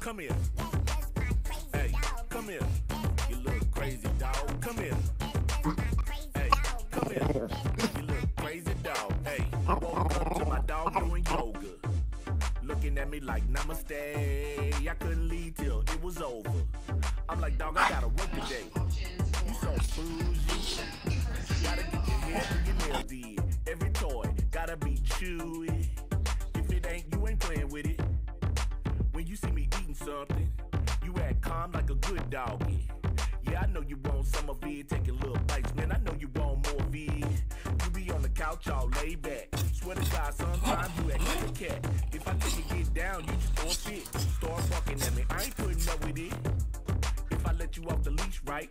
come here. Hey, come here. You look crazy dog. Come here. Hey, come here. You look crazy dog. Hey, woke up to my dog doing yoga. Looking at me like namaste. I couldn't leave till it was over. I'm like, dog, I gotta work today. You so bougie. Gotta get your hair and your nails did. Every toy gotta be chewy. If it ain't, you ain't playing with it. Something, you act calm like a good doggy. Yeah, I know you want some of it, taking little bites, man. I know you want more of it. You be on the couch all laid back. Swear to God, sometimes you act like a cat. If I take you get down, you just a fit. Start barking at me, I ain't putting up with it. If I let you off the leash, right?